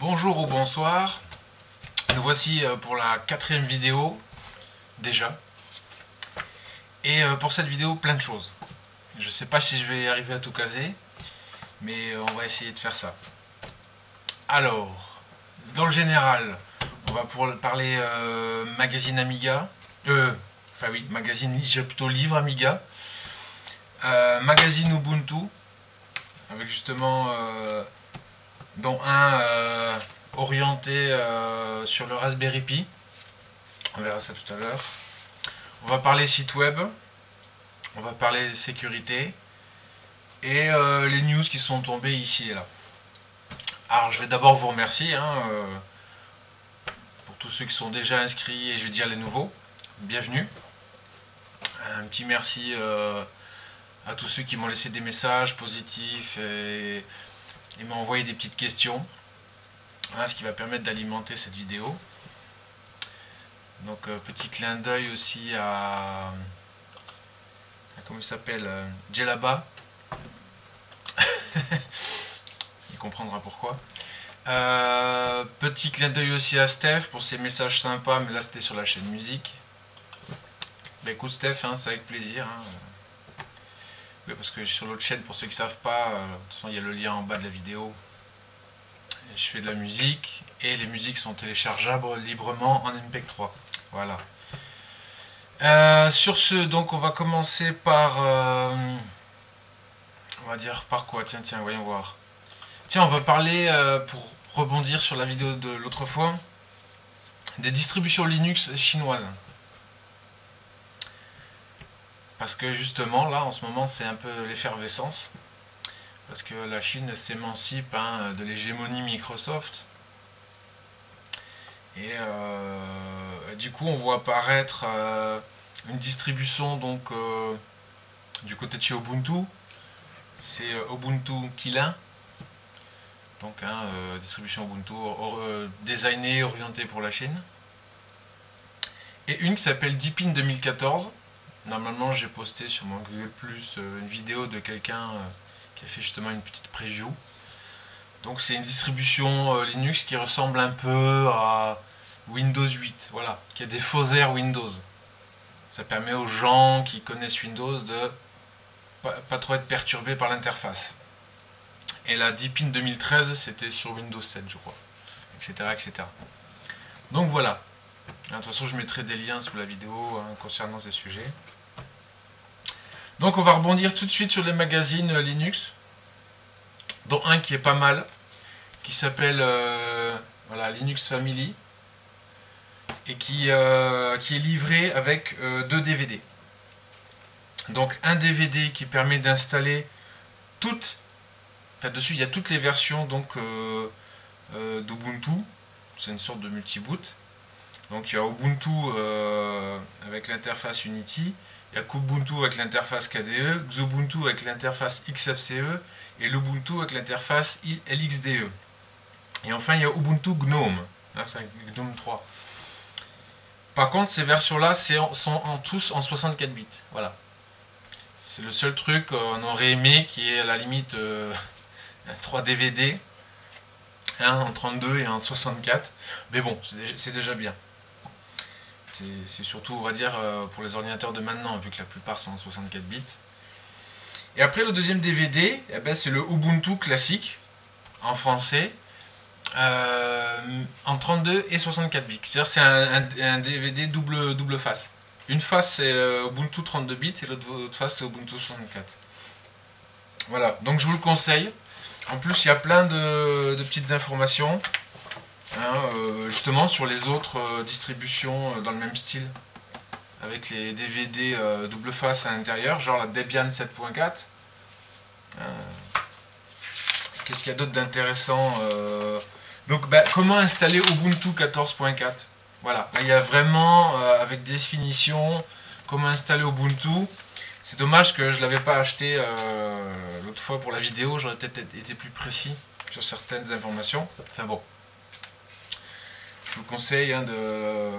Bonjour ou bonsoir. Nous voici euh, pour la quatrième vidéo, déjà. Et euh, pour cette vidéo, plein de choses. Je ne sais pas si je vais arriver à tout caser, mais euh, on va essayer de faire ça. Alors, dans le général, on va parler magazine Amiga. enfin oui, magazine, j'ai plutôt livre Amiga. magazine Ubuntu, avec justement dont un euh, orienté euh, sur le Raspberry Pi. On verra ça tout à l'heure. On va parler site web, on va parler sécurité et euh, les news qui sont tombées ici et là. Alors je vais d'abord vous remercier hein, pour tous ceux qui sont déjà inscrits et je vais dire les nouveaux. Bienvenue. Un petit merci à tous ceux qui m'ont laissé des messages positifs et il m'a envoyé des petites questions. ce qui va permettre d'alimenter cette vidéo. Donc euh, petit clin d'œil aussi à, comment il s'appelle euh, Jelaba. il comprendra pourquoi. Euh, petit clin d'œil aussi à Steph pour ses messages sympas, mais là c'était sur la chaîne musique. Bah écoute Steph, hein, c'est avec plaisir. Hein parce que sur l'autre chaîne, pour ceux qui ne savent pas, euh, de toute façon, il y a le lien en bas de la vidéo. je fais de la musique et les musiques sont téléchargeables librement en MP3. Voilà. Euh, sur ce, donc on va commencer par... Euh, on va dire par quoi? Tiens, tiens, voyons voir. Tiens, on va parler, pour rebondir sur la vidéo de l'autre fois, des distributions Linux chinoises. Parce que justement, là, en ce moment, c'est un peu l'effervescence. Parce que la Chine s'émancipe hein, de l'hégémonie Microsoft. Et euh, du coup, on voit apparaître euh, une distribution donc euh, du côté de chez Ubuntu. C'est Ubuntu Killin. Donc, hein, distribution Ubuntu designée, orientée pour la Chine. Et une qui s'appelle Deepin 2014 Normalement, j'ai posté sur mon Google Plus euh, une vidéo de quelqu'un euh, qui a fait justement une petite preview. Donc c'est une distribution euh, Linux qui ressemble un peu à Windows 8, voilà, qui a des faux airs Windows. Ça permet aux gens qui connaissent Windows de pas, pas trop être perturbés par l'interface. Et la Deepin 2013, c'était sur Windows 7, je crois, etc., etc. Donc voilà. De toute façon, je mettrai des liens sous la vidéo hein, concernant ces sujets. Donc on va rebondir tout de suite sur les magazines euh, Linux, dont un qui est pas mal, qui s'appelle euh, Linux Family, et qui, euh, est livré avec deux DVD. Donc un DVD qui permet d'installer toutes, enfin dessus il y a toutes les versions donc d'Ubuntu, c'est une sorte de multi-boot. Donc il y a Ubuntu avec l'interface Unity, il y a Kubuntu avec l'interface KDE, Xubuntu avec l'interface XFCE et l'Ubuntu avec l'interface LXDE. Et enfin, il y a Ubuntu Gnome, hein, Gnome 3. Par contre, ces versions-là sont tous en 64 bits. Voilà. C'est le seul truc qu'on aurait aimé qui est à la limite 3 DVD, un en 32 et en 64. Mais bon, c'est déjà bien. C'est surtout, on va dire, euh, pour les ordinateurs de maintenant, vu que la plupart sont en 64 bits. Et après, le deuxième DVD, eh ben, c'est le Ubuntu classique, en français, euh, en 32 et 64 bits. C'est-à-dire c'est un, DVD double, face. Une face c'est euh, Ubuntu 32 bits et l'autre face c'est Ubuntu 64. Voilà, donc je vous le conseille. En plus, il y a plein de petites informations. Hein, euh, justement sur les autres euh, distributions euh, dans le même style. Avec les DVD double face à l'intérieur genre la Debian 7.4 qu'est-ce qu'il y a d'autre d'intéressant donc bah, comment installer Ubuntu 14.4 voilà. Il y a vraiment avec définition comment installer Ubuntu. C'est dommage que je ne l'avais pas acheté l'autre fois pour la vidéo j'aurais peut-être été plus précis sur certaines informations. Enfin bon vous conseille hein, de.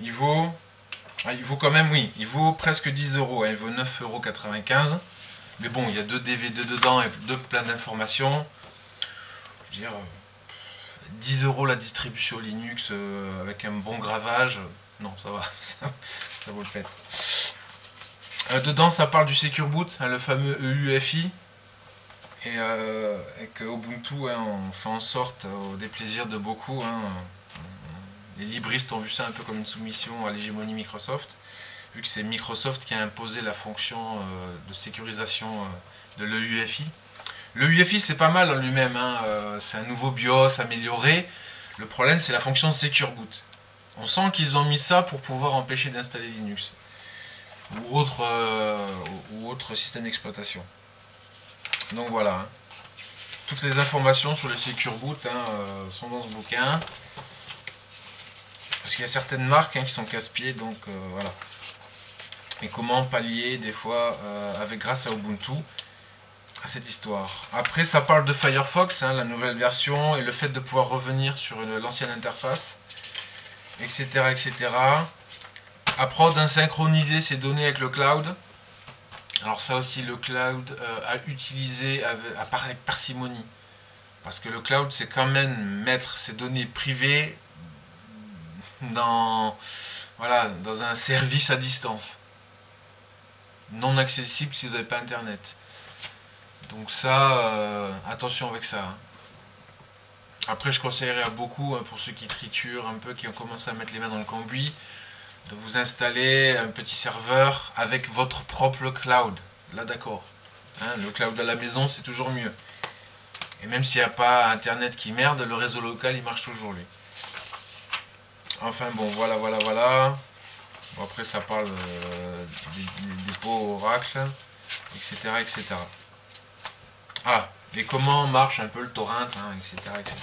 Il vaut. Ah, il vaut quand même, oui, il vaut presque 10 euros, hein, il vaut 9,95 euros. Mais bon, il y a deux DVD dedans et deux plein d'informations. Je veux dire, 10 euros la distribution Linux avec un bon gravage. Non, ça va, ça, vaut le fait. dedans, ça parle du Secure Boot, hein, le fameux EUFI. Et avec Ubuntu, hein, on fait en sorte, au déplaisir de beaucoup, les libristes ont vu ça un peu comme une soumission à l'hégémonie Microsoft, vu que c'est Microsoft qui a imposé la fonction euh, de sécurisation euh, de l'EUFI. L'EUFI c'est pas mal en lui-même, hein, euh, c'est un nouveau BIOS amélioré. Le problème c'est la fonction Secure Boot. On sent qu'ils ont mis ça pour pouvoir empêcher d'installer Linux ou autre, système d'exploitation. Donc voilà. Hein. Toutes les informations sur le Secure Boot hein, sont dans ce bouquin. Parce qu'il y a certaines marques hein, qui sont casse-pieds, donc euh, voilà. Et comment pallier des fois euh, avec grâce à Ubuntu à cette histoire. Après, ça parle de Firefox, hein, la nouvelle version, et le fait de pouvoir revenir sur l'ancienne interface, etc., etc. Apprendre à synchroniser ses données avec le cloud. Alors ça aussi, le cloud euh, à utiliser avec parcimonie. Parce que le cloud, c'est quand même mettre ses données privées dans, voilà, dans un service à distance. Non accessible si vous n'avez pas internet. Donc ça, euh, attention avec ça. Hein. Après, je conseillerais à beaucoup, hein, pour ceux qui triturent un peu, qui ont commencé à mettre les mains dans le cambouis, de vous installer un petit serveur avec votre propre cloud. Là, d'accord. Hein, le cloud à la maison, c'est toujours mieux. Et même s'il n'y a pas Internet qui merde, le réseau local, il marche toujours, lui. Enfin bon, voilà, voilà, voilà. après, ça parle euh, des, Oracle, etc., etc. Ah, et comment marche un peu le torrent, etc., hein, etc.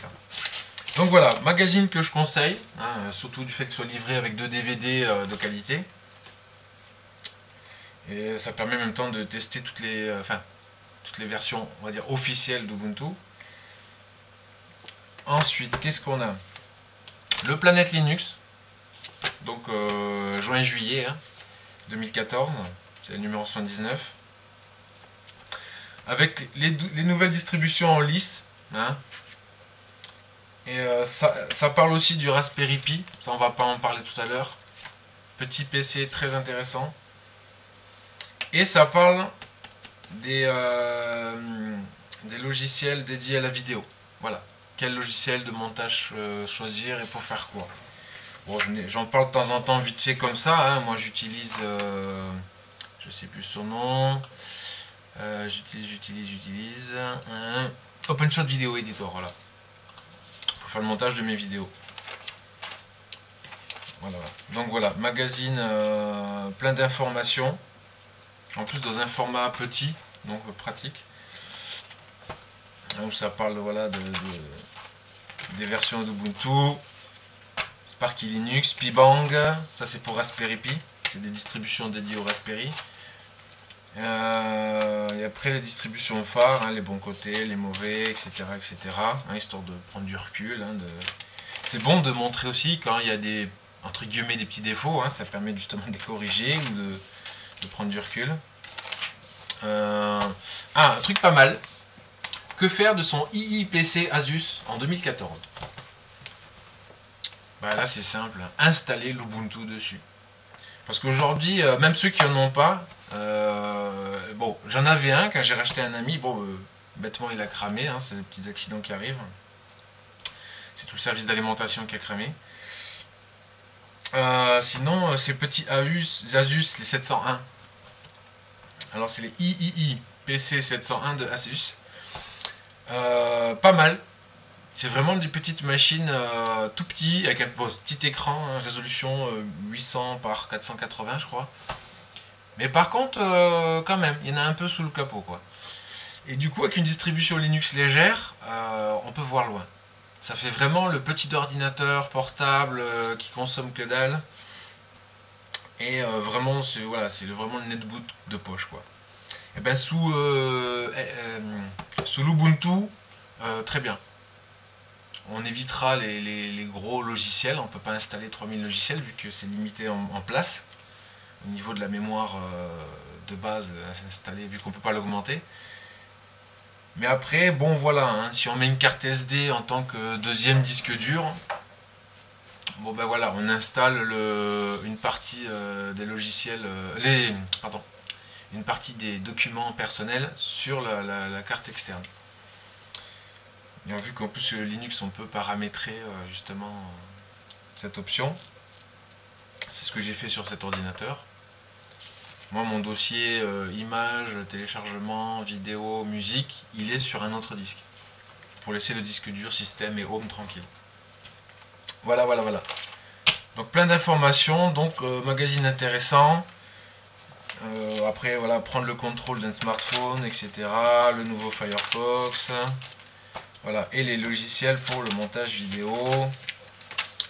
Donc voilà, magazine que je conseille, hein, surtout du fait que ce soit livré avec deux DVD euh, de qualité. Et ça permet en même temps de tester toutes les, euh, enfin, toutes les versions, on va dire, officielles d'Ubuntu. Ensuite, qu'est-ce qu'on a? Le Planète Linux, donc euh, juin-juillet 2014, hein, c'est le numéro 79, avec les, nouvelles distributions en lice. Hein. et euh, ça, parle aussi du Raspberry Pi, ça on va pas en parler tout à l'heure. Petit PC très intéressant. Et ça parle euh, des logiciels dédiés à la vidéo. Voilà, quel logiciel de montage euh, choisir et pour faire quoi. Bon, j'en parle de temps en temps vite fait comme ça. Hein. Moi, j'utilise, euh, je sais plus son nom. Euh, j'utilise, j'utilise, j'utilise un OpenShot Video Editor, voilà, pour faire le montage de mes vidéos. Voilà. Donc voilà, magazine plein d'informations. En plus dans un format petit, donc pratique. Donc ça parle voilà, de, des versions d'Ubuntu, Sparky Linux, Pibang, ça c'est pour Raspberry Pi, c'est des distributions dédiées au Raspberry. Euh, et après les distributions phares, hein, les bons côtés, les mauvais, etc. etc. Hein, histoire de prendre du recul. Hein, c'est bon de montrer aussi quand il y a des entre guillemets des petits défauts, ça permet justement de les corriger ou de, prendre du recul. Euh, ah, un truc pas mal, que faire de son IIPC Asus en 2014 bah Là, c'est simple. Installer l'Ubuntu dessus. Parce qu'aujourd'hui, euh, même ceux qui n'en ont pas, euh, bon, j'en avais un quand j'ai racheté un ami. Bon, euh, bêtement, il a cramé. Hein, c'est des petits accidents qui arrivent. C'est tout le service d'alimentation qui a cramé. sinon, ces petits Asus, Asus, les 701. Alors, c'est les III PC 701 de Asus. Euh, pas mal. C'est vraiment des petites machines euh, tout petits, avec un petit écran, hein, résolution 800 euh, par 480 je crois. Mais par contre, quand même, il y en a un peu sous le capot quoi. Et du coup, avec une distribution Linux légère, on peut voir loin. Ça fait vraiment le petit ordinateur portable qui consomme que dalle. Et vraiment, c'est voilà, c'est vraiment le netboot de poche quoi. Eh ben sous sous l'Ubuntu, euh, très bien. On évitera les, gros logiciels, on ne peut pas installer 3000 logiciels vu que c'est limité en, place au niveau de la mémoire euh, de base installée, vu qu'on ne peut pas l'augmenter. Mais après, bon voilà, hein, si on met une carte SD en tant que deuxième disque dur, bon ben voilà, on installe une partie euh, des logiciels, euh, pardon, une partie des documents personnels sur la, carte externe. Et vu qu'en plus Linux on peut paramétrer justement cette option, c'est ce que j'ai fait sur cet ordinateur. Moi, mon dossier euh, image, téléchargement, vidéo, musique, il est sur un autre disque. Pour laisser le disque dur, système et home tranquille. Voilà, voilà, voilà. Donc plein d'informations, donc euh, magazine intéressant. Euh, après, voilà, prendre le contrôle d'un smartphone, etc. Le nouveau Firefox. Voilà, et les logiciels pour le montage vidéo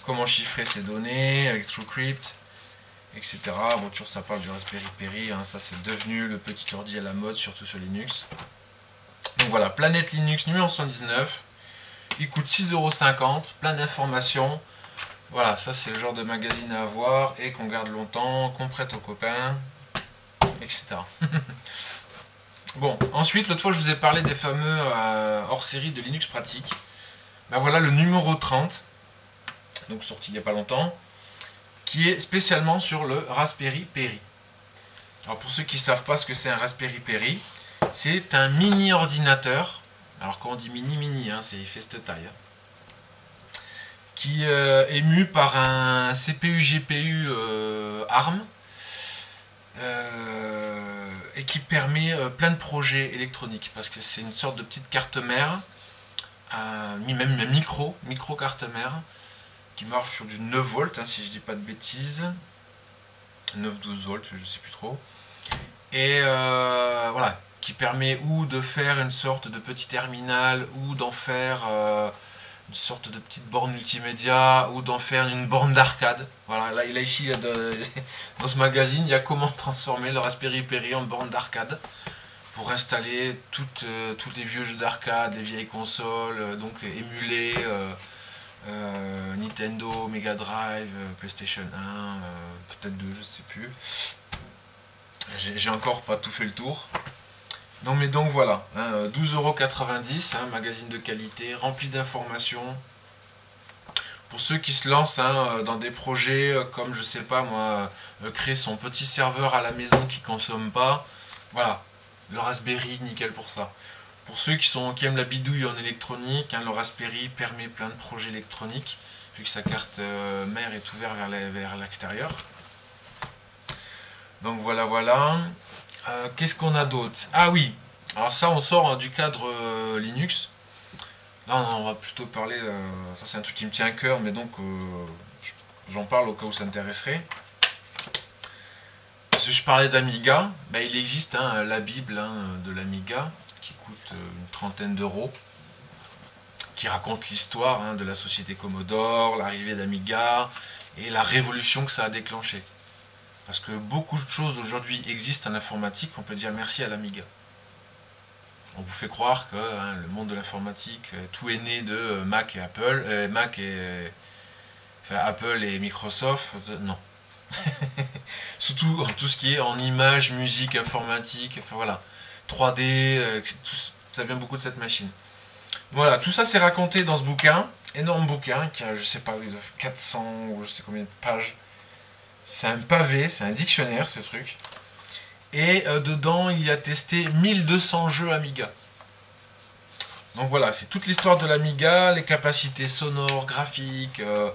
comment chiffrer ces données avec TrueCrypt, etc. Bon, toujours ça parle du Raspberry Pi, hein, ça c'est devenu le petit ordi à la mode, surtout sur Linux. Donc voilà, Planète Linux numéro 119. Il coûte 6,50€, plein d'informations. Voilà, ça c'est le genre de magazine à avoir et qu'on garde longtemps, qu'on prête aux copains, etc. bon, ensuite, l'autre fois je vous ai parlé des fameux euh, hors-série de Linux pratique. Ben voilà le numéro 30 donc sorti il n'y a pas longtemps, qui est spécialement sur le Raspberry Pi. Alors pour ceux qui ne savent pas ce que c'est un Raspberry Pi, c'est un mini ordinateur, alors quand on dit mini mini, hein, c'est fait cette taille, hein, qui euh, est mu par un CPU GPU euh, ARM euh, et qui permet plein de projets électroniques parce que c'est une sorte de petite carte mère, même une micro, micro carte mère qui marche sur du 9 volts, hein, si je dis pas de bêtises. 9-12 volts, je sais plus trop. Et euh, voilà, qui permet ou de faire une sorte de petit terminal, ou d'en faire euh, une sorte de petite borne multimédia, ou d'en faire une borne d'arcade. Voilà, là, a ici, dans ce magazine, il y a comment transformer le Raspberry Pi en borne d'arcade pour installer toutes, euh, tous les vieux jeux d'arcade, les vieilles consoles, donc émuler euh, Nintendo, Mega Drive, euh, PlayStation 1, euh, peut-être 2, je sais plus. J'ai encore pas tout fait le tour. Non mais donc voilà, 12,90€, hein, hein, magazine de qualité, rempli d'informations. Pour ceux qui se lancent hein, dans des projets comme, je sais pas moi, créer son petit serveur à la maison qui consomme pas, voilà, le Raspberry, nickel pour ça. Pour ceux qui, sont, qui aiment la bidouille en électronique, le Raspberry permet plein de projets électroniques, vu que sa carte euh, mère est ouverte vers l'extérieur. Donc voilà, voilà. Euh, qu'est-ce qu'on a d'autre? Ah oui, alors ça on sort hein, du cadre euh, Linux. Là on va plutôt parler, ça c'est un truc qui me tient à cœur, mais donc j'en parle au cas où ça intéresserait. Que je parlais d'Amiga, ben, il existe hein, la Bible de l'Amiga, qui coûte euh, une trentaine d'euros, qui raconte l'histoire hein, de la société Commodore, l'arrivée d'Amiga et la révolution que ça a déclenché. Parce que beaucoup de choses aujourd'hui existent en informatique, on peut dire merci à l'Amiga. On vous fait croire que hein, le monde de l'informatique, euh, tout est né de euh, Mac et Apple, Mac et Apple et Microsoft. non. Surtout tout ce qui est en images, musique, informatique, enfin voilà. 3D, euh, ça vient beaucoup de cette machine. Voilà, tout ça c'est raconté dans ce bouquin, énorme bouquin, qui a, je sais pas, 400 ou je sais combien de pages. C'est un pavé, c'est un dictionnaire ce truc. Et euh, dedans, il a testé 1200 jeux Amiga. Donc voilà, c'est toute l'histoire de l'Amiga, les capacités sonores, graphiques, euh,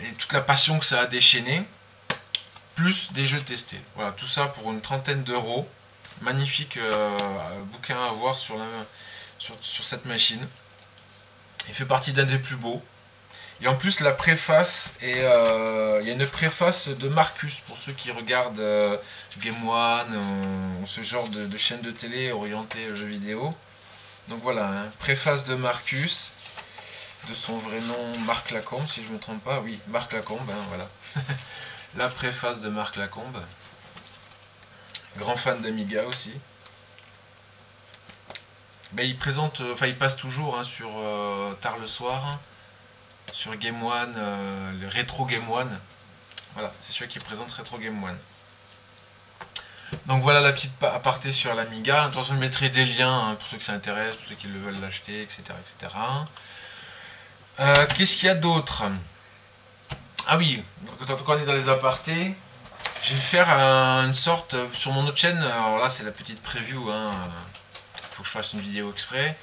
et toute la passion que ça a déchaîné, plus des jeux testés. Voilà, tout ça pour une trentaine d'euros magnifique euh, bouquin à voir sur, cette machine. Il fait partie d'un des plus beaux. Et en plus, la préface, euh, il y a une préface de Marcus pour ceux qui regardent euh, Game One ou ce genre de, chaîne de télé orientée jeux vidéo. Donc voilà, hein, préface de Marcus, de son vrai nom Marc Lacombe, si je ne me trompe pas. Oui, Marc Lacombe, hein, voilà. la préface de Marc Lacombe. Grand fan d'Amiga aussi. Ben, il présente, euh, enfin il passe toujours hein, sur euh, tard le soir, sur Game One, euh, le rétro Game One. Voilà, c'est celui qui présente rétro Game One. Donc voilà la petite aparté sur l'Amiga. Attention, je mettrai des liens hein, pour ceux que ça intéresse, pour ceux qui le veulent l'acheter, etc. etc. Euh, qu'est-ce qu'il y a d'autre? Ah oui, quand on est dans les apartés, je vais faire une sorte, sur mon autre chaîne, alors là c'est la petite preview, hein, il faut que je fasse une vidéo exprès,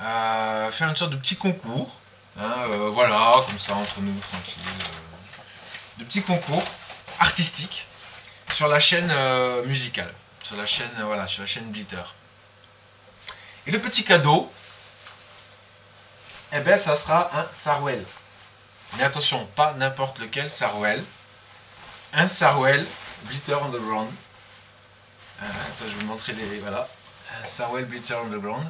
euh, faire une sorte de petit concours, hein, euh, voilà, comme ça entre nous, tranquille, de petits concours artistiques sur la chaîne musicale, sur la chaîne, voilà, sur la chaîne Blitter. Et le petit cadeau, eh bien, ça sera un Sarwell. Mais attention, pas n'importe lequel Sarwell. Un Sarwell Blitter Underground. Euh, attends, je vais vous montrer les. Voilà. Un Sarwell Blitter Underground.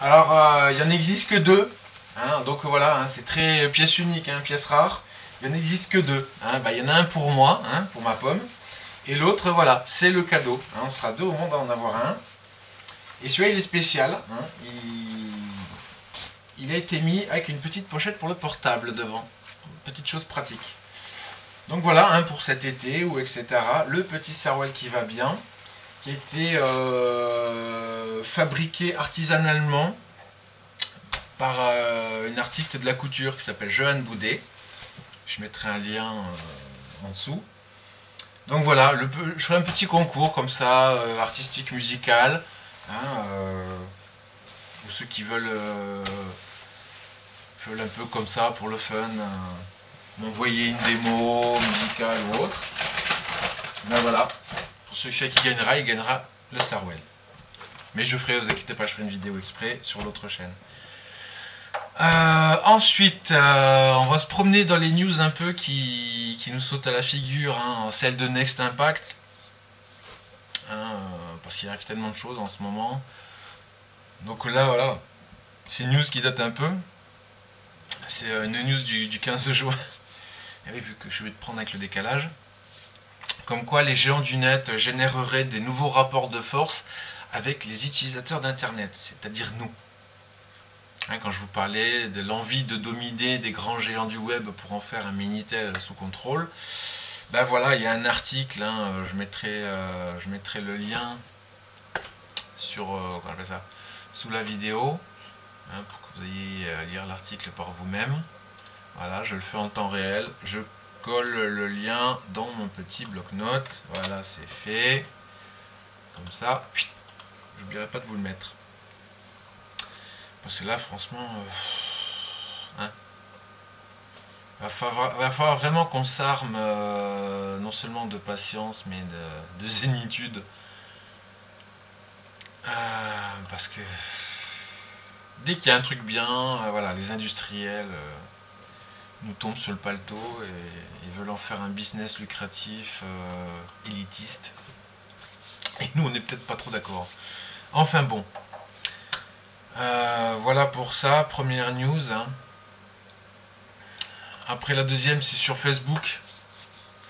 Alors, euh, il n'y en existe que deux. Hein, donc voilà, hein, c'est très pièce unique, hein, pièce rare. Il n'y en existe que deux. Bah, il y en a un pour moi, pour ma pomme. Et l'autre, voilà, c'est le cadeau. on sera deux au monde à en avoir un. Et celui-là, il est spécial. il a été mis avec une petite pochette pour le portable devant. Petite chose pratique. Donc voilà, hein, pour cet été ou etc. Le petit Sarwell qui va bien, qui a été euh, fabriqué artisanalement par euh, une artiste de la couture qui s'appelle Johan Boudet. Je mettrai un lien euh, en dessous. Donc voilà, je ferai un petit concours comme ça, artistique, musical. Hein, pour ceux qui veulent veulent un peu comme ça pour le fun, euh, m'envoyer une démo musicale ou autre. Ben voilà, pour celui qui gagnera, il gagnera le Sarwell. Mais je ferai, vous inquiétez pas, je ferai une vidéo exprès sur l'autre chaîne. Euh, ensuite, euh, on va se promener dans les news un peu qui, nous sautent à la figure, hein, celle de Next Impact. Hein, parce qu'il arrive tellement de choses en ce moment. Donc là, voilà, c'est une news qui date un peu. C'est euh, une news du, 15 juin. Et oui, vu que je vais te prendre avec le décalage. Comme quoi les géants du net généreraient des nouveaux rapports de force avec les utilisateurs d'Internet, c'est-à-dire nous. Hein, quand je vous parlais de l'envie de dominer des grands géants du web pour en faire un Minitel sous contrôle, ben voilà, il y a un article, hein, euh, je, mettrai, euh, je mettrai le lien sur, ça, sous la vidéo. Hein, pour que vous ayez à lire l'article par vous-même. Voilà, je le fais en temps réel. Je colle le lien dans mon petit bloc-notes. Voilà, c'est fait. Comme ça, je n'oublierai pas de vous le mettre. Parce que là, franchement, euh, hein. va, falloir, vraiment qu'on s'arme euh, non seulement de patience, mais de, zénitude. Euh, parce que dès qu'il y a un truc bien, euh, voilà, les industriels nous tombent sur le paletot et ils veulent en faire un business lucratif, élitiste. Et nous, on n'est peut-être pas trop d'accord. Enfin bon. Voilà pour ça, première news. Hein. Après la deuxième, c'est sur Facebook.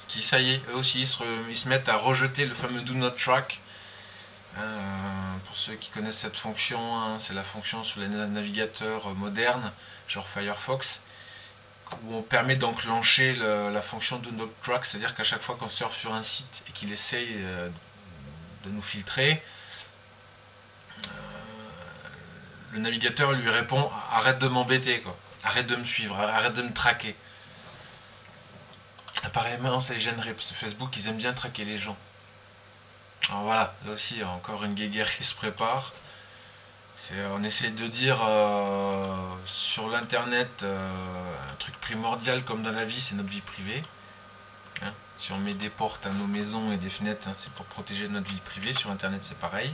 Qui, ça y est, eux aussi, ils se mettent à rejeter le fameux Do Not Track euh, pour ceux qui connaissent cette fonction, hein, c'est la fonction sur les navigateurs modernes, genre Firefox, où on permet d'enclencher la fonction de Not Track, c'est-à-dire qu'à chaque fois qu'on surfe sur un site et qu'il essaye euh, de nous filtrer, euh, le navigateur lui répond arrête de m'embêter, arrête de me suivre, arrête de me traquer. Apparemment, ça les gênerait, parce que Facebook, ils aiment bien traquer les gens. Alors voilà, là aussi, encore une guéguerre qui se prépare. On essaie de dire euh, sur l'internet euh, un truc primordial comme dans la vie, c'est notre vie privée. Hein. si on met des portes à nos maisons et des fenêtres, hein, c'est pour protéger notre vie privée. Sur internet, c'est pareil.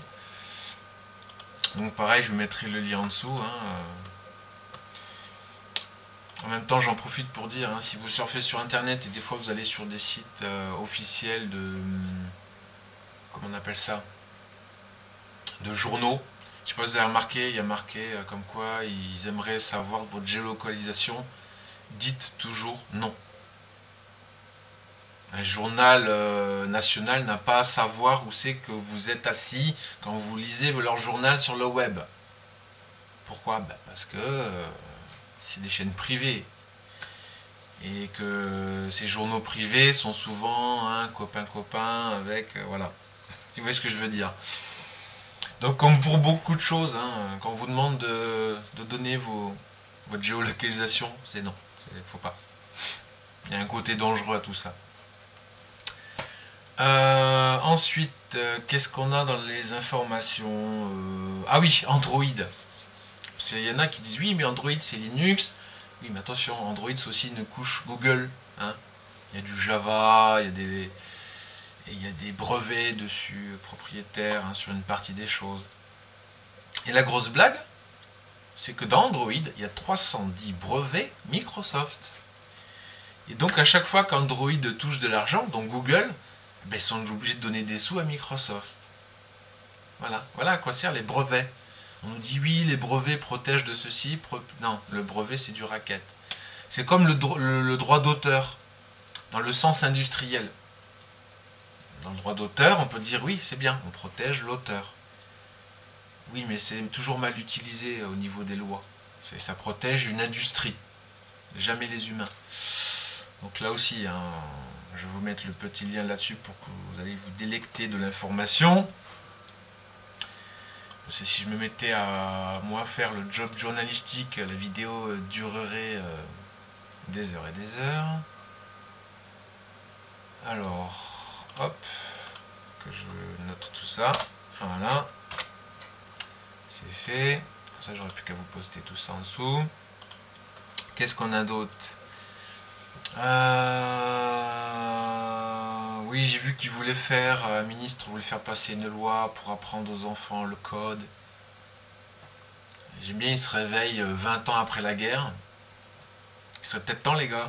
Donc pareil, je vous mettrai le lien en dessous. Hein, euh. En même temps, j'en profite pour dire, si vous surfez sur internet et des fois vous allez sur des sites officiels de comment on appelle ça, de journaux. Je sais pas si vous avez remarqué, il y a marqué euh, comme quoi ils aimeraient savoir votre géolocalisation. Dites toujours non. Un journal euh, national n'a pas à savoir où c'est que vous êtes assis quand vous lisez leur journal sur le web. Pourquoi? Ben, Parce que euh, c'est des chaînes privées. Et que ces journaux privés sont souvent un copain-copain avec... voilà. Vous voyez ce que je veux dire? Donc comme pour beaucoup de choses, hein, quand on vous demande de, donner votre géolocalisation, c'est non, il faut pas. Il y a un côté dangereux à tout ça. Euh, ensuite, euh, qu'est-ce qu'on a dans les informations euh, Ah oui, Android. Il y en a qui disent oui, mais Android c'est Linux. Oui, mais attention, Android c'est aussi une couche Google. Hein. Il y a du Java, il y a des, brevets dessus propriétaires hein, sur une partie des choses. Et la grosse blague, c'est que dans Android, il y a 310 brevets Microsoft. Et donc à chaque fois qu'Android touche de l'argent, donc Google, ils sont obligés de donner des sous à Microsoft. Voilà, voilà à quoi servent les brevets. On nous dit oui, les brevets protègent de ceci. Non, le brevet c'est du racket. C'est comme le, le droit d'auteur, dans le sens industriel. Dans le droit d'auteur, on peut dire oui, c'est bien, on protège l'auteur. Oui, mais c'est toujours mal utilisé au niveau des lois. Ça protège une industrie, jamais les humains. Donc là aussi, hein, je vais vous mettre le petit lien là-dessus pour que vous allez vous délecter de l'information. Si je me mettais à moi faire le job journalistique, la vidéo durerait euh, des heures et des heures. Alors, hop, que je note tout ça. Voilà, c'est fait. Ça, j'aurais plus qu'à vous poster tout ça en dessous. Qu'est-ce qu'on a d'autre? Euh, oui, j'ai vu qu'il voulait faire, un ministre voulait faire passer une loi pour apprendre aux enfants le code. J'aime bien, il se réveille 20 ans après la guerre. Il serait peut-être temps, les gars,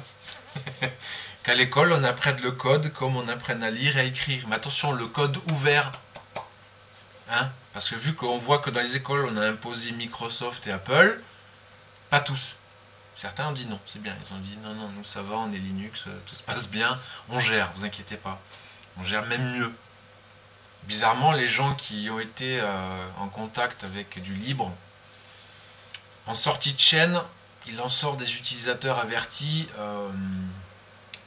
qu'à l'école, on apprenne le code comme on apprenne à lire et à écrire. Mais attention, le code ouvert. Hein? Parce que vu qu'on voit que dans les écoles, on a imposé Microsoft et Apple, pas tous. Certains ont dit non, c'est bien. Ils ont dit non, non, nous ça va, on est Linux, euh, tout se passe bien, on gère, vous inquiétez pas. On gère même mieux. Bizarrement, les gens qui ont été euh, en contact avec du libre, en sortie de chaîne, il en sort des utilisateurs avertis euh,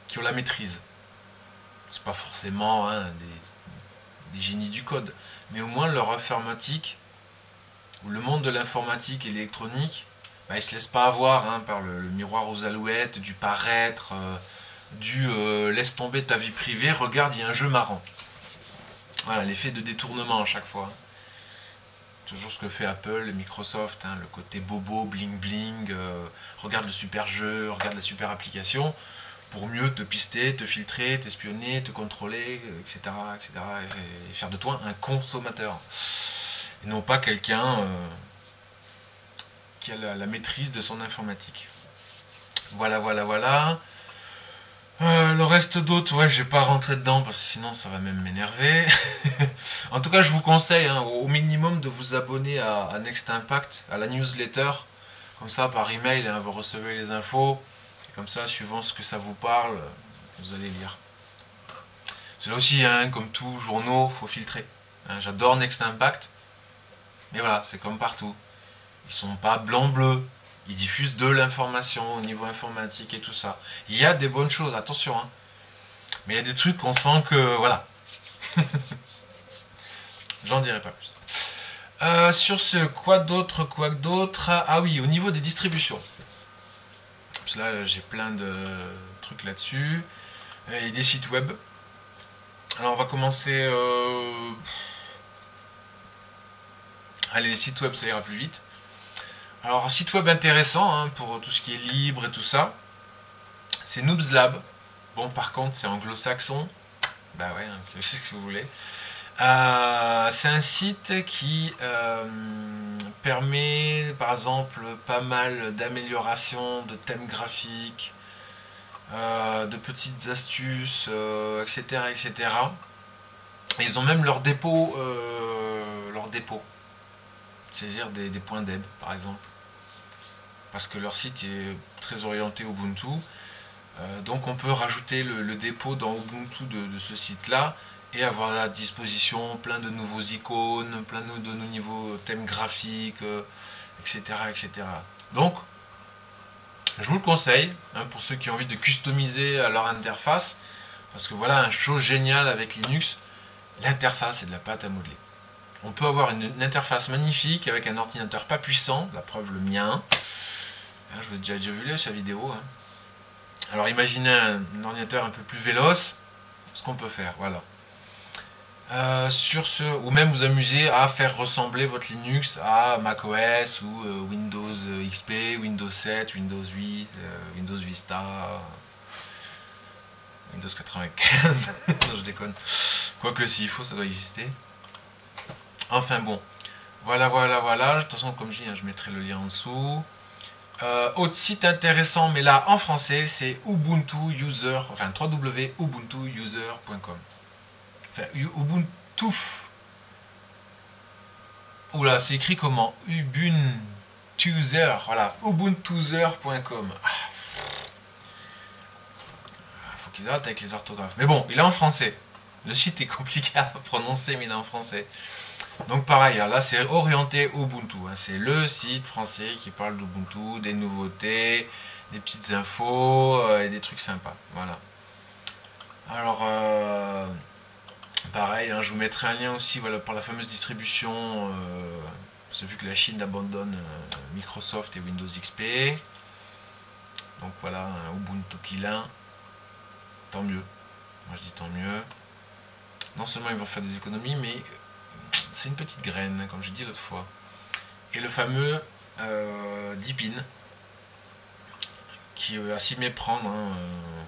qui ont la maîtrise. C'est pas forcément hein, des, des, génies du code, mais au moins leur informatique, ou le monde de l'informatique et l'électronique, bah, il se laisse pas avoir hein, par le, miroir aux alouettes, du paraître, euh, du euh, laisse tomber ta vie privée, regarde, il y a un jeu marrant. Voilà, l'effet de détournement à chaque fois. Toujours ce que fait Apple, Microsoft, hein, le côté bobo, bling bling, euh, regarde le super jeu, regarde la super application, pour mieux te pister, te filtrer, t'espionner, te contrôler, etc., etc., et, faire de toi un consommateur. Et non pas quelqu'un qui a la, maîtrise de son informatique. Voilà, voilà, voilà. Euh, le reste d'autres, ouais, je vais pas rentrer dedans parce que sinon ça va même m'énerver. en tout cas, je vous conseille hein, au minimum de vous abonner à, Next Impact, à la newsletter. Comme ça, par email, hein, vous recevez les infos. comme ça, suivant ce que ça vous parle, vous allez lire. C'est là aussi, hein, comme tout journaux, faut filtrer. J'adore Next Impact. Mais voilà, c'est comme partout. Ils sont pas blanc-bleu. Ils diffusent de l'information au niveau informatique et tout ça. Il y a des bonnes choses, attention. Hein. Mais il y a des trucs qu'on sent que... Voilà. J'en dirai pas plus. Euh, sur ce, quoi d'autre, quoi d'autre? Ah oui, au niveau des distributions. Là, j'ai plein de trucs là-dessus. Et des sites web. Alors, on va commencer... Euh, allez, les sites web, ça ira plus vite. Alors, site web intéressant hein, pour tout ce qui est libre et tout ça, c'est Noobslab. Bon, par contre, c'est anglo-saxon. Bah ouais, c'est hein, ce que vous voulez. Euh, c'est un site qui euh, permet, par exemple, pas mal d'améliorations de thèmes graphiques, euh, de petites astuces, etc., etc. ils ont même leur dépôt, leur dépôt, c'est-à-dire des points d'aide, par exemple parce que leur site est très orienté Ubuntu. Euh, donc on peut rajouter le, dépôt dans Ubuntu de, ce site-là et avoir à disposition plein de nouveaux icônes, plein de, de nouveaux thèmes graphiques, etc., euh, etc. Donc, je vous le conseille hein, pour ceux qui ont envie de customiser leur interface, parce que voilà, une chose géniale avec Linux, l'interface est de la pâte à modeler. On peut avoir une, interface magnifique avec un ordinateur pas puissant, la preuve le mien. Hein, je vous ai déjà, déjà vu sa vidéo. Hein. Alors imaginez un, ordinateur un peu plus véloce, ce qu'on peut faire, voilà. Euh, sur ce, ou même vous amuser à faire ressembler votre Linux à macOS ou euh, Windows XP, Windows 7, Windows 8, euh, Windows Vista, Windows 95. non, je déconne. Quoique s'il faut, ça doit exister. Enfin bon. Voilà, voilà, voilà. De toute façon, comme je dis, hein, je mettrai le lien en dessous. Euh, autre site intéressant, mais là en français, c'est Ubuntu User, enfin www.ubuntuuser.com. Enfin, Ubuntu. Oula, c'est écrit comment? Ubuntuuser, voilà, ubuntuuser.com. Ah, faut qu'ils arrêtent avec les orthographes. Mais bon, il est en français. Le site est compliqué à prononcer, mais il est en français. Donc pareil, hein, là c'est orienté Ubuntu. Hein. c'est le site français qui parle d'Ubuntu, des nouveautés, des petites infos euh, et des trucs sympas. Voilà. Alors, euh, pareil, hein, je vous mettrai un lien aussi voilà, pour la fameuse distribution. Euh, vu que la Chine abandonne Microsoft et Windows XP. Donc voilà, Ubuntu Killin. Tant mieux. Moi je dis tant mieux. Non seulement ils vont faire des économies, mais c'est une petite graine, comme j'ai dit l'autre fois. Et le fameux euh, Deepin, qui euh, a s'y méprendre. Hein, euh.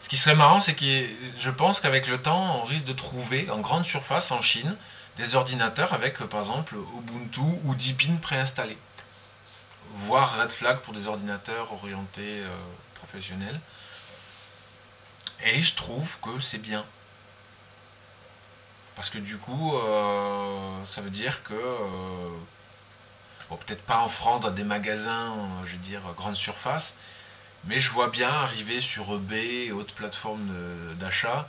Ce qui serait marrant, c'est que je pense qu'avec le temps, on risque de trouver en grande surface en Chine des ordinateurs avec, par exemple, Ubuntu ou Deepin préinstallés. Voire Red Flag pour des ordinateurs orientés professionnels. Et je trouve que c'est bien. Parce que du coup, euh, ça veut dire que, euh, peut-être pas en France dans des magasins, je veux dire, grande surface, mais je vois bien arriver sur eBay et autres plateformes d'achat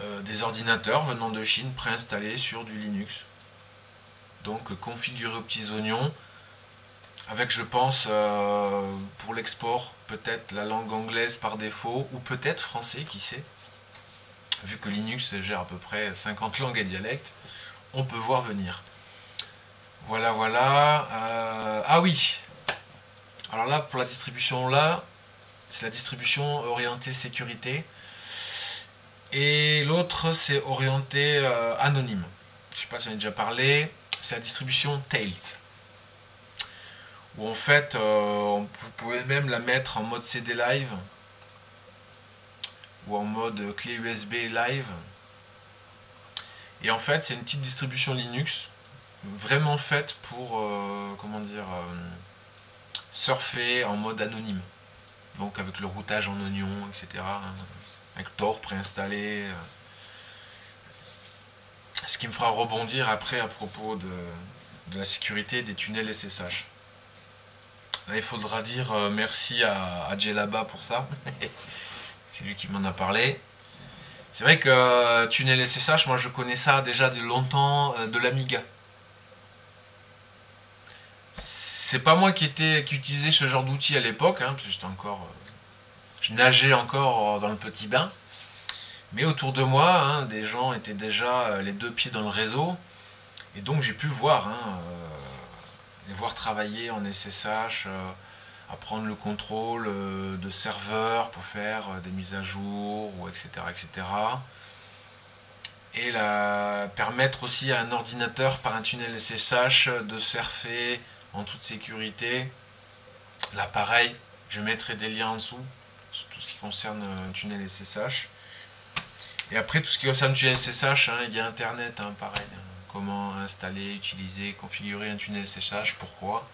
euh, des ordinateurs venant de Chine préinstallés sur du Linux. Donc configurés aux petits oignons, avec je pense pour l'export peut-être la langue anglaise par défaut, ou peut-être français, qui sait vu que Linux gère à peu près 50 langues et dialectes, on peut voir venir. Voilà, voilà. Euh, ah oui. Alors là, pour la distribution là, c'est la distribution orientée sécurité. Et l'autre, c'est orienté euh, anonyme. Je ne sais pas si on a déjà parlé. C'est la distribution Tails. Où en fait, euh, vous pouvez même la mettre en mode CD live ou en mode clé USB live. Et en fait, c'est une petite distribution Linux vraiment faite pour, euh, comment dire, euh, surfer en mode anonyme. Donc avec le routage en oignon, etc. Hein, avec Tor préinstallé. Euh. Ce qui me fera rebondir après à propos de, la sécurité des tunnels SSH. il faudra dire merci à, à Jelaba pour ça. C'est lui qui m'en a parlé. C'est vrai que euh, Tunnel SSH, moi je connais ça déjà de longtemps euh, de l'Amiga. C'est pas moi qui, était, qui utilisais ce genre d'outil à l'époque, hein. Euh, je nageais encore dans le petit bain. Mais autour de moi, hein, des gens étaient déjà les deux pieds dans le réseau. Et donc j'ai pu voir, hein, les voir travailler en SSH à prendre le contrôle euh, de serveurs pour faire euh, des mises à jour, ou etc. etc. Et la, permettre aussi à un ordinateur par un tunnel SSH de surfer en toute sécurité. Là pareil, je mettrai des liens en dessous sur tout ce qui concerne un tunnel SSH. Et après tout ce qui concerne tunnel SSH, hein, il y a internet, hein, pareil. Hein. comment installer, utiliser, configurer un tunnel SSH, pourquoi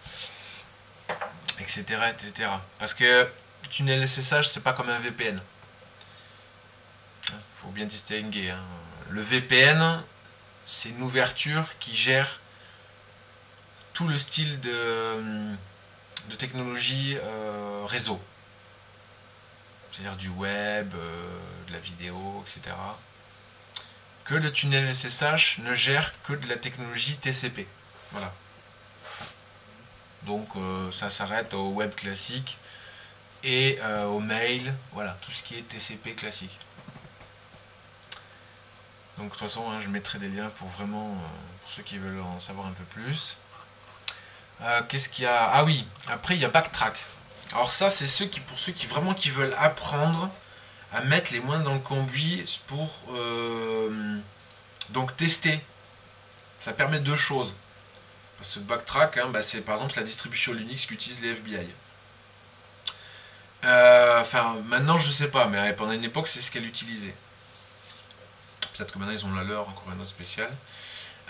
etc., etc. Parce que tunnel SSH, c'est pas comme un VPN. Il faut bien distinguer. Hein. Le VPN, c'est une ouverture qui gère tout le style de, de technologie euh, réseau. C'est-à-dire du web, euh, de la vidéo, etc. Que le tunnel SSH ne gère que de la technologie TCP. Voilà. Donc euh, ça s'arrête au web classique et euh, au mail, voilà, tout ce qui est TCP classique. Donc de toute façon, hein, je mettrai des liens pour vraiment, pour ceux qui veulent en savoir un peu plus. Qu'est-ce qu'il y a? Ah oui, après il y a Backtrack. Alors ça, c'est ceux qui, pour ceux qui vraiment qui veulent apprendre à mettre les moyens dans le conduit pour donc tester. Ça permet deux choses. Ce backtrack, hein, bah, c'est par exemple la distribution Linux qu'utilisent les FBI. Euh, enfin, maintenant je sais pas, mais pendant une époque c'est ce qu'elle utilisait. Peut-être que maintenant ils ont la leur, encore un autre spécial.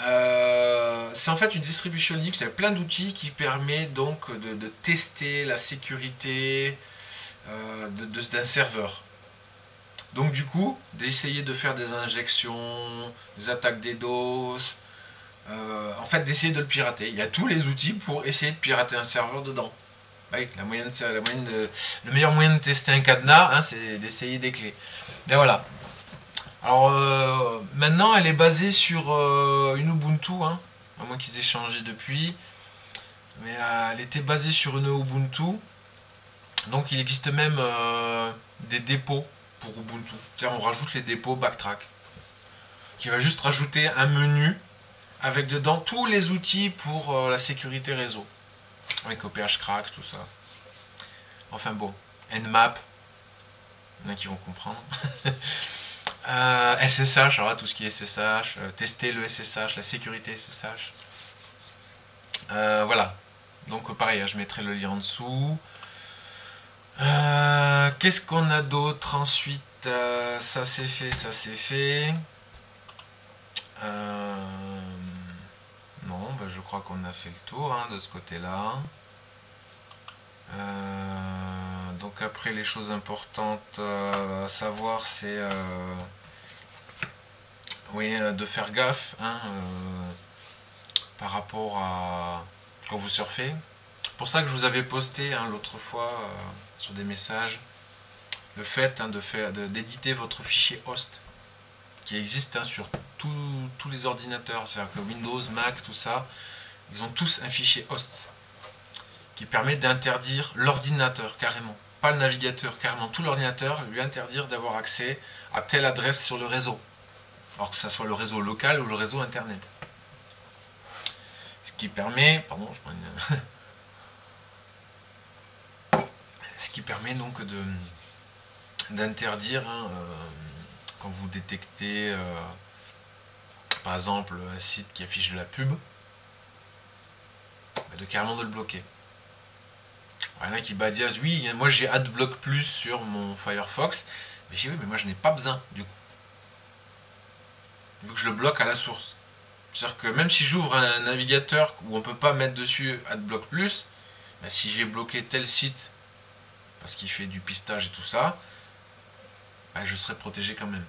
Euh, c'est en fait une distribution Linux, il y a plein d'outils qui permettent donc de, tester la sécurité euh, d'un serveur. Donc du coup, d'essayer de faire des injections, des attaques DDoS, euh, en fait d'essayer de le pirater. Il y a tous les outils pour essayer de pirater un serveur dedans. moyenne, la moyenne le meilleur moyen de tester un cadenas, hein, c'est d'essayer des clés. Et voilà. Alors euh, maintenant, elle est basée sur euh, une Ubuntu, hein, à moins qu'ils aient changé depuis. Mais elle était basée sur une Ubuntu. Donc il existe même des dépôts pour Ubuntu. C'est-à-dire on rajoute les dépôts backtrack. Qui va juste rajouter un menu avec dedans tous les outils pour euh, la sécurité réseau. Avec OPH crack, tout ça. Enfin bon, Nmap, il y en a qui vont comprendre. SSH, euh, alors tout ce qui est SSH, euh, tester le SSH, la sécurité SSH. voilà. Donc pareil, hein, je mettrai le lien en dessous. Qu'est-ce qu'on a d'autre ensuite? Ça c'est fait, ça c'est fait. Euh, je crois qu'on a fait le tour hein, de ce côté-là. donc après les choses importantes à savoir c'est oui de faire gaffe hein, par rapport à quand vous surfez. Pour ça que je vous avais posté hein, l'autre fois sur des messages, le fait hein, de d'éditer votre fichier host qui existe hein, tous les ordinateurs, c'est-à-dire que Windows, Mac, tout ça, ils ont tous un fichier host qui permet d'interdire l'ordinateur carrément, pas le navigateur, carrément tout l'ordinateur, lui interdire d'avoir accès à telle adresse sur le réseau, alors que ce soit le réseau local ou le réseau internet. Ce qui permet, pardon, je prends une, ce qui permet donc d'interdire hein, euh, quand vous détectez euh, par exemple un site qui affiche de la pub bah, de carrément de le bloquer. Il y en a qui disent oui moi j'ai AdBlock Plus sur mon Firefox mais j'ai oui mais moi je n'ai pas besoin du coup. Vu que je le bloque à la source. C'est à dire que même si j'ouvre un navigateur où on peut pas mettre dessus AdBlock Plus bah, si j'ai bloqué tel site parce qu'il fait du pistage et tout ça, ben, je serai protégé quand même.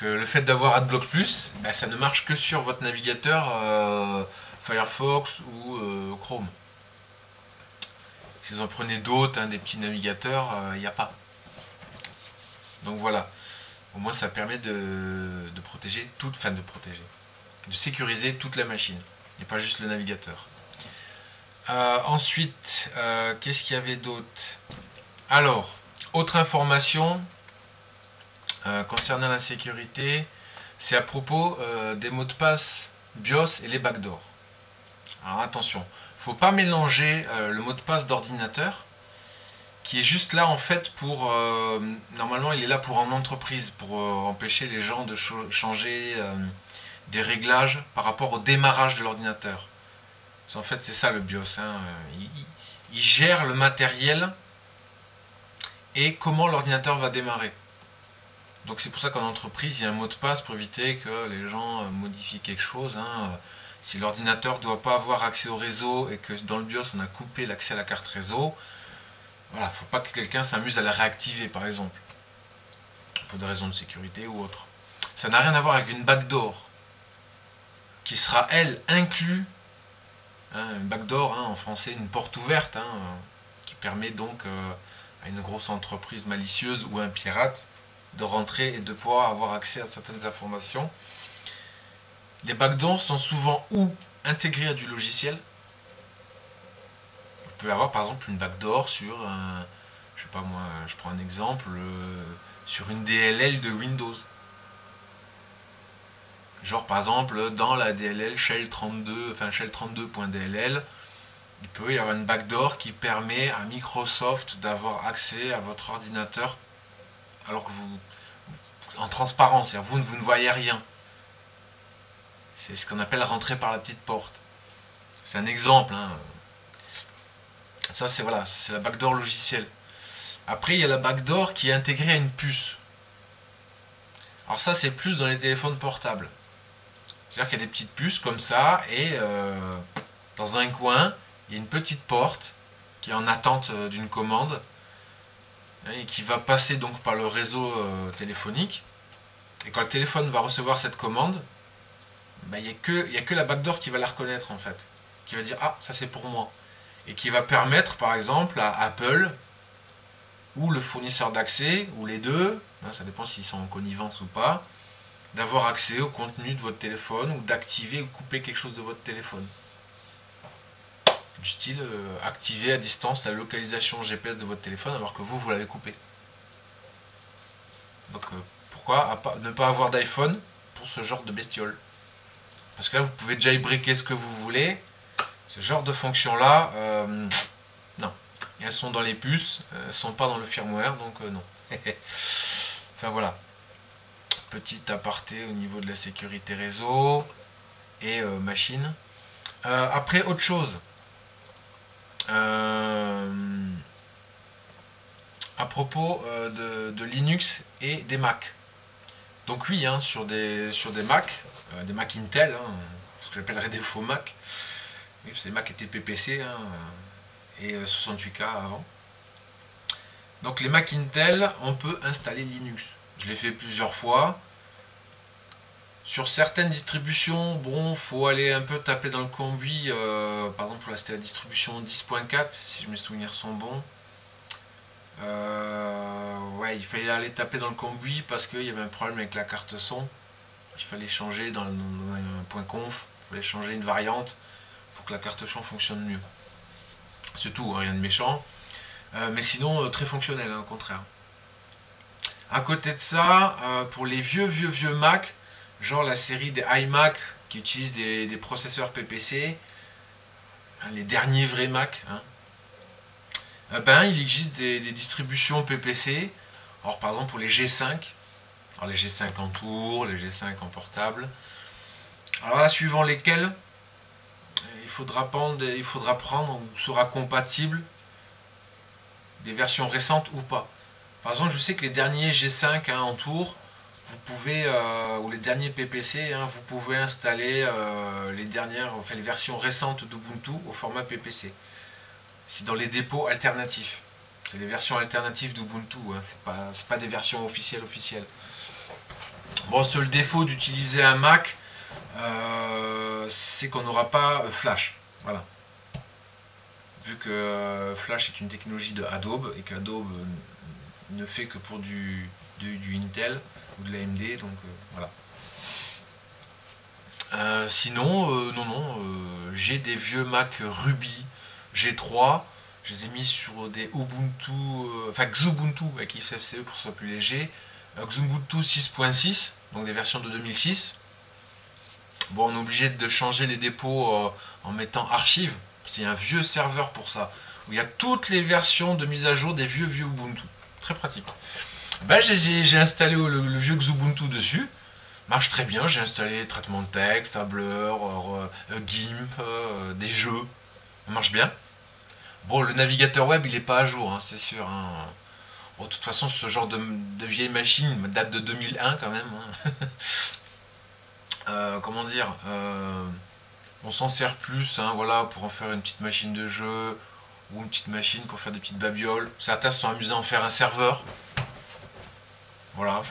Que le fait d'avoir AdBlock Plus, ben, ça ne marche que sur votre navigateur euh, Firefox ou euh, Chrome. Si vous en prenez d'autres, hein, des petits navigateurs, il euh, n'y a pas. Donc voilà. Au moins ça permet de, protéger toute, fin de protéger, de sécuriser toute la machine, et pas juste le navigateur. Ensuite, qu'est-ce qu'il y avait d'autre? Alors, autre information concernant la sécurité, c'est à propos des mots de passe BIOS et les backdoors. Alors attention, il ne faut pas mélanger le mot de passe d'ordinateur, qui est juste là en fait pour... normalement, il est là pour en entreprise, pour empêcher les gens de changer des réglages par rapport au démarrage de l'ordinateur. En fait, c'est ça le BIOS. Hein. Il, gère le matériel et comment l'ordinateur va démarrer. Donc c'est pour ça qu'en entreprise, il y a un mot de passe pour éviter que les gens euh, modifient quelque chose. Hein. Si l'ordinateur ne doit pas avoir accès au réseau et que dans le BIOS, on a coupé l'accès à la carte réseau, voilà, faut pas que quelqu'un s'amuse à la réactiver, par exemple. Pour des raisons de sécurité ou autre. Ça n'a rien à voir avec une backdoor, qui sera, elle, inclue Hein, un backdoor, hein, en français une porte ouverte, hein, qui permet donc euh, à une grosse entreprise malicieuse ou un pirate de rentrer et de pouvoir avoir accès à certaines informations. Les backdoors sont souvent ou intégrés à du logiciel. Vous pouvez avoir par exemple une backdoor sur un, je sais pas moi, je prends un exemple, euh, sur une DLL de Windows. Genre par exemple dans la DLL Shell 32, enfin Shell 32.dll, il peut y avoir une backdoor qui permet à Microsoft d'avoir accès à votre ordinateur alors que vous en transparence, vous, vous ne voyez rien. C'est ce qu'on appelle rentrer par la petite porte. C'est un exemple. Hein. Ça, c'est voilà, c'est la backdoor logicielle. Après, il y a la backdoor qui est intégrée à une puce. Alors ça, c'est plus dans les téléphones portables. C'est-à-dire qu'il y a des petites puces comme ça, et euh, dans un coin, il y a une petite porte qui est en attente euh, d'une commande, et qui va passer donc par le réseau euh, téléphonique. Et quand le téléphone va recevoir cette commande, bah, il n'y a, que la backdoor qui va la reconnaître en fait. Qui va dire Ah, ça c'est pour moi. Et qui va permettre par exemple à Apple ou le fournisseur d'accès, ou les deux, hein, ça dépend s'ils sont en connivence ou pas, d'avoir accès au contenu de votre téléphone ou d'activer ou couper quelque chose de votre téléphone. Style euh, activer à distance la localisation GPS de votre téléphone alors que vous, vous l'avez coupé? Donc euh, pourquoi ne pas avoir d'iPhone pour ce genre de bestiole? Parce que là, vous pouvez jailbreaker ce que vous voulez. Ce genre de fonction-là, euh, non. Elles sont dans les puces, elles sont pas dans le firmware, donc non. enfin voilà petit aparté au niveau de la sécurité réseau et machine. Après, autre chose. Euh, à propos de, Linux et des Mac. Donc oui, hein, sur, des, sur des Mac, des Mac Intel, hein, ce que j'appellerais des faux Mac. Oui, les Mac étaient PPC hein, et 68K avant. Donc les Mac Intel, on peut installer Linux. Je l'ai fait plusieurs fois. Sur certaines distributions, bon, faut aller un peu taper dans le combi. Euh, par exemple, là, c'était la distribution 10.4, si mes souvenirs sont bons. Euh, ouais, il fallait aller taper dans le combi parce qu'il y avait un problème avec la carte son. Il fallait changer dans, un point conf, il fallait changer une variante pour que la carte son fonctionne mieux. C'est tout, hein, rien de méchant. Euh, mais sinon, très fonctionnel, hein, au contraire. À côté de ça, pour les vieux, vieux, vieux Mac, genre la série des iMac qui utilisent des, processeurs PPC, hein, les derniers vrais Mac, hein, euh, ben, il existe des, distributions PPC. Alors, par exemple, pour les G5, alors les G5 en tour, les G5 en portable. Alors suivant lesquels, il faudra prendre, il ou sera compatible des versions récentes ou pas. Par exemple, je sais que les derniers G5 hein, en tour, vous pouvez, euh, ou les derniers PPC, hein, vous pouvez installer euh, les dernières, enfin les versions récentes d'Ubuntu au format PPC. C'est dans les dépôts alternatifs. C'est les versions alternatives d'Ubuntu, hein, c'est pas, pas des versions officielles officielles. Bon, seul défaut d'utiliser un Mac, euh, c'est qu'on n'aura pas Flash. Voilà. Vu que Flash est une technologie de Adobe et qu'Adobe ne fait que pour du, du, Intel ou de l'AMD, donc euh, voilà. Euh, sinon, euh, non, non, j'ai des vieux Mac Ruby G3, je les ai mis sur des Ubuntu, enfin Xubuntu avec XFCE pour soit plus léger, Xubuntu 6.6, donc des versions de 2006. Bon, on est obligé de changer les dépôts en mettant archive, c'est un vieux serveur pour ça, où il y a toutes les versions de mise à jour des vieux vieux Ubuntu très pratique. Ben, j'ai installé le, vieux Xubuntu dessus. Marche très bien. J'ai installé traitement de texte, tableur, euh, euh, GIMP, euh, des jeux. Marche bien. Bon, le navigateur web, il n'est pas à jour, hein, c'est sûr. Hein. Bon, de toute façon, ce genre de, vieille machine date de 2001 quand même. Hein. comment dire On s'en sert plus, voilà, pour en faire une petite machine de jeu ou une petite machine pour faire des petites babioles. Certains se sont amusés à en faire un serveur. Voilà.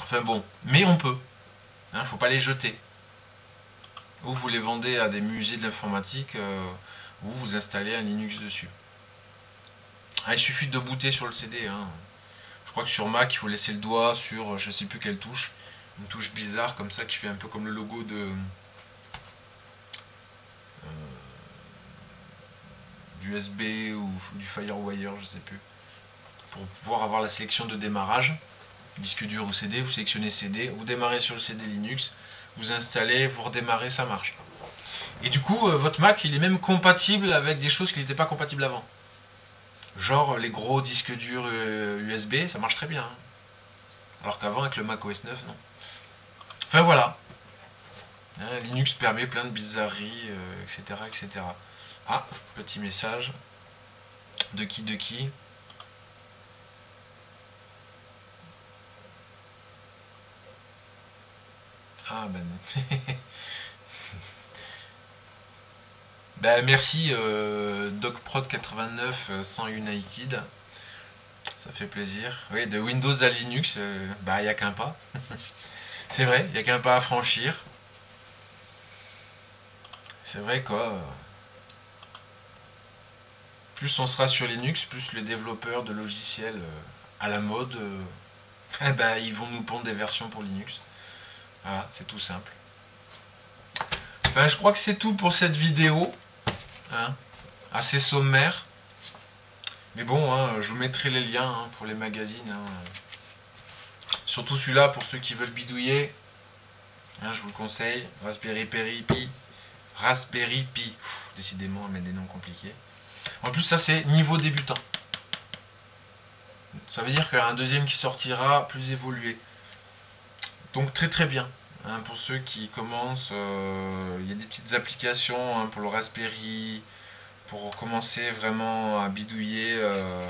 enfin bon, mais on peut. Il hein, ne faut pas les jeter. Ou vous les vendez à des musées de l'informatique, euh, ou vous installez un Linux dessus. Ah, il suffit de booter sur le CD. Hein. Je crois que sur Mac, il faut laisser le doigt sur je sais plus quelle touche. Une touche bizarre comme ça qui fait un peu comme le logo de, du USB ou du Firewire, je sais plus, pour pouvoir avoir la sélection de démarrage. disque dur ou CD, vous sélectionnez CD, vous démarrez sur le CD Linux, vous installez, vous redémarrez, ça marche. Et du coup, euh, votre Mac, il est même compatible avec des choses qui n'étaient pas compatibles avant. Genre les gros disques durs USB, euh, ça marche très bien. Hein. Alors qu'avant, avec le Mac OS 9, non. Enfin voilà. Hein, Linux permet plein de bizarreries, etc., euh, etc. Ah, petit message. De qui, de qui? Ben... ben merci euh, DocProd89 sans United. Ça fait plaisir. Oui, de Windows à Linux, euh, bah il n'y a qu'un pas. C'est vrai, il n'y a qu'un pas à franchir. C'est vrai quoi. Plus on sera sur Linux, plus les développeurs de logiciels euh, à la mode, eh ben, ils vont nous pondre des versions pour Linux. Voilà, c'est tout simple. Enfin, je crois que c'est tout pour cette vidéo. Hein, assez sommaire. Mais bon, hein, je vous mettrai les liens hein, pour les magazines. Surtout celui-là pour ceux qui veulent bidouiller. je vous le conseille. Raspberry Pi. Raspberry Pi. décidément, elle met des noms compliqués. En plus, ça c'est niveau débutant. Ça veut dire qu'il y a un deuxième qui sortira plus évolué. Donc très très bien. Hein, pour ceux qui commencent, euh, il y a des petites applications hein, pour le Raspberry, pour commencer vraiment à bidouiller, euh,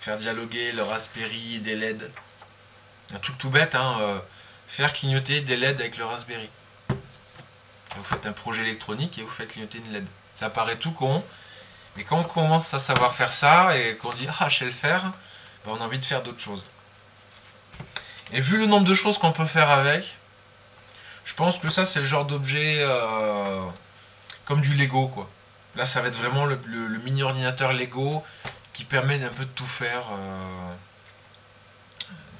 faire dialoguer le Raspberry des LED. Un truc tout bête, hein, euh, faire clignoter des LED avec le Raspberry. Vous faites un projet électronique et vous faites clignoter une LED. Ça paraît tout con, mais quand on commence à savoir faire ça et qu'on dit ah je sais le faire, ben, on a envie de faire d'autres choses. Et vu le nombre de choses qu'on peut faire avec, je pense que ça c'est le genre d'objet euh, comme du Lego quoi. Là ça va être vraiment le, mini ordinateur Lego qui permet d'un peu de tout faire. Euh,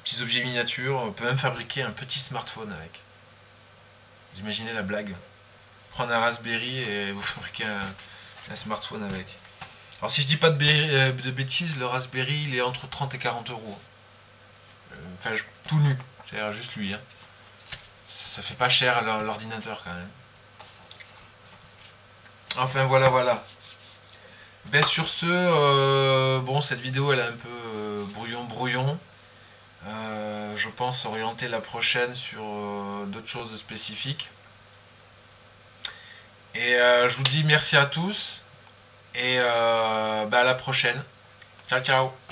petits objets miniatures, on peut même fabriquer un petit smartphone avec. Vous imaginez la blague? Prendre un Raspberry et vous fabriquer un, smartphone avec. Alors si je dis pas de, euh, de, bêtises, le Raspberry il est entre 30 et 40 euros. Enfin, tout nu. C'est-à-dire juste lui. Hein. Ça fait pas cher l'ordinateur quand même. Enfin voilà, voilà. Ben sur ce, euh, bon cette vidéo elle est un peu euh, brouillon brouillon. Euh, je pense orienter la prochaine sur d'autres choses spécifiques. Et je vous dis merci à tous et ben, à la prochaine. Ciao ciao